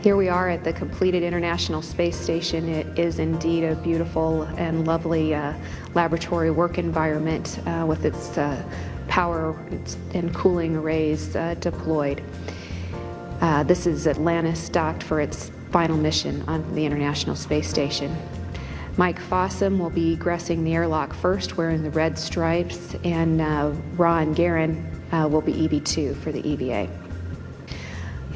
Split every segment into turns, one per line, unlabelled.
Here we are at the completed International Space Station. It is indeed a beautiful and lovely uh, laboratory work environment uh, with its uh, power and cooling arrays uh, deployed. Uh, this is Atlantis docked for its final mission on the International Space Station. Mike Fossum will be egressing the airlock first, wearing the red stripes, and uh, Ron Garan will be EV2 for the EVA.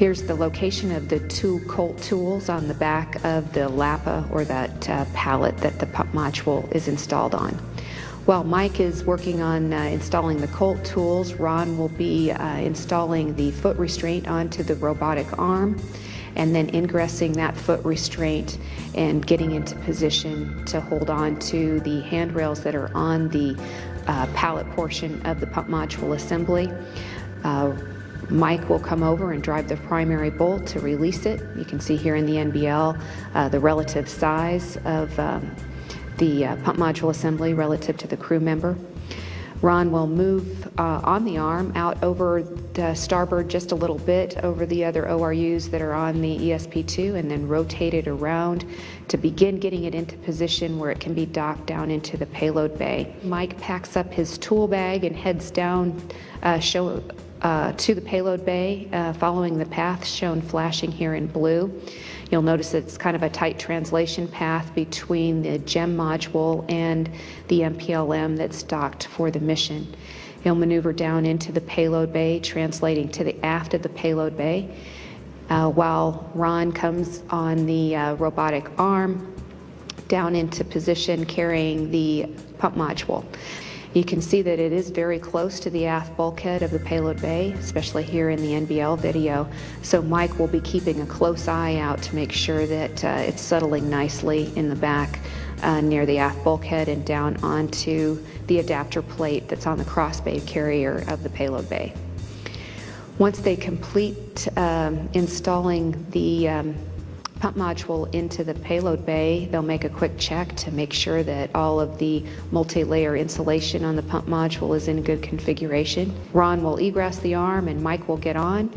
Here's the location of the two Colt tools on the back of the LAPA or that uh, pallet that the pump module is installed on. While Mike is working on uh, installing the Colt tools, Ron will be uh, installing the foot restraint onto the robotic arm and then ingressing that foot restraint and getting into position to hold on to the handrails that are on the uh, pallet portion of the pump module assembly. Mike will come over and drive the primary bolt to release it. You can see here in the NBL uh, the relative size of um, the uh, pump module assembly relative to the crew member. Ron will move uh, on the arm out over the starboard just a little bit over the other ORUs that are on the ESP2 and then rotate it around to begin getting it into position where it can be docked down into the payload bay. Mike packs up his tool bag and heads down, uh, show, uh, to the payload bay, uh, following the path shown flashing here in blue. You'll notice it's kind of a tight translation path between the JEM module and the MPLM that's docked for the mission. He'll maneuver down into the payload bay, translating to the aft of the payload bay, uh, while Ron comes on the uh, robotic arm down into position carrying the pump module. You can see that it is very close to the aft bulkhead of the payload bay, especially here in the NBL video. So Mike will be keeping a close eye out to make sure that uh, it's settling nicely in the back uh, near the aft bulkhead and down onto the adapter plate that's on the crossbay carrier of the payload bay. Once they complete um, installing the um, pump module into the payload bay. They'll make a quick check to make sure that all of the multi-layer insulation on the pump module is in good configuration. Ron will egress the arm and Mike will get on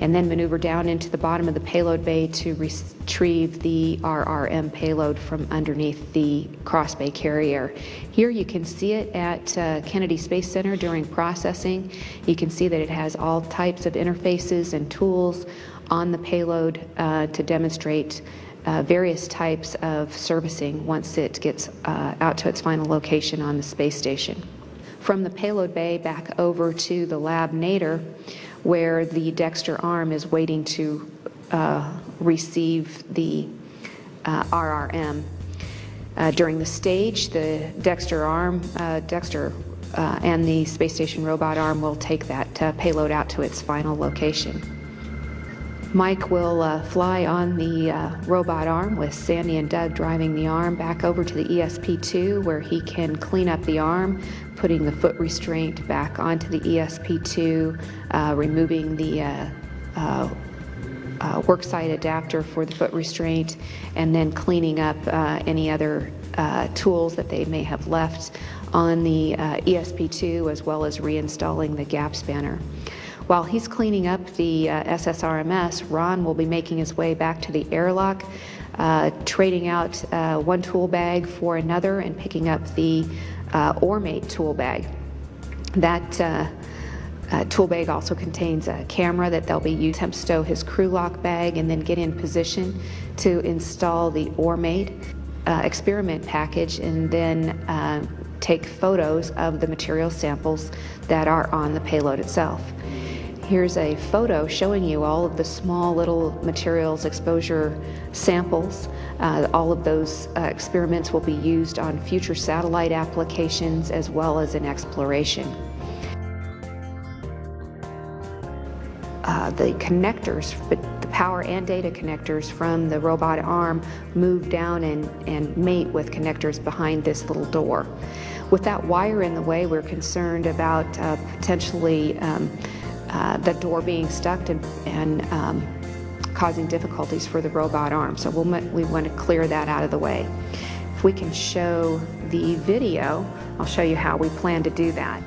and then maneuver down into the bottom of the payload bay to retrieve the RRM payload from underneath the crossbay carrier. Here you can see it at uh, Kennedy Space Center during processing. You can see that it has all types of interfaces and tools on the payload uh, to demonstrate uh, various types of servicing once it gets uh, out to its final location on the space station. From the payload bay back over to the lab nadir, where the Dextre arm is waiting to uh, receive the uh, RRM. Uh, during the stage, the Dextre arm, Dextre and the space station robot arm will take that payload out to its final location. Mike will uh, fly on the uh, robot arm with Sandy and Doug driving the arm back over to the ESP2 where he can clean up the arm, putting the foot restraint back onto the ESP2, uh, removing the uh, uh, uh, worksite adapter for the foot restraint, and then cleaning up any other tools that they may have left on the ESP2 as well as reinstalling the gap spanner. While he's cleaning up the uh, SSRMS, Ron will be making his way back to the airlock, uh, trading out uh, one tool bag for another and picking up the uh, ORMATE tool bag. That uh, uh, tool bag also contains a camera that they'll be using to stow his crew lock bag and then get in position to install the ORMATE uh, experiment package and then uh, take photos of the material samples that are on the payload itself. Here's a photo showing you all of the small little materials exposure samples. Uh, all of those uh, experiments will be used on future satellite applications as well as in exploration. Uh, the connectors, the power and data connectors from the robot arm move down and, and mate with connectors behind this little door. With that wire in the way, we're concerned about uh, potentially um, uh, the door being stuck and, and um, causing difficulties for the robot arm. So we'll, we want to clear that out of the way. If we can show the video, I'll show you how we plan to do that.